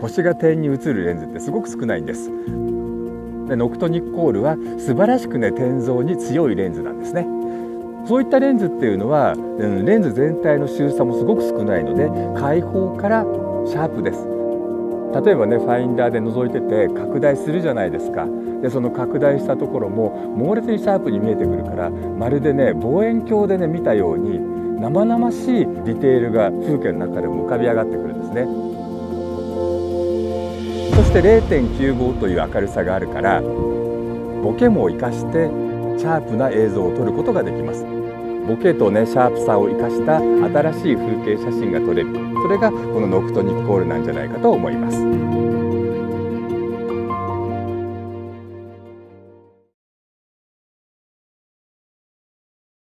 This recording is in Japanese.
星が点に映るレンズってすごく少ないんです。でノクトニッコールは素晴らしくね点像に強いレンズなんですね。そういったレンズっていうのは、うん、レンズ全体の周差もすごく少ないので開放からシャープです。例えばねファインダーで覗いてて拡大するじゃないですか。でその拡大したところも猛烈にシャープに見えてくるからまるでね望遠鏡でね見たように生々しいディテールが風景の中でも浮かび上がってくるんですね。そして0.95という明るさがあるからボケも生かしてシャープな映像を撮ることができますボケとねシャープさを生かした新しい風景写真が撮れるそれがこのノクトニッコールなんじゃないかと思います。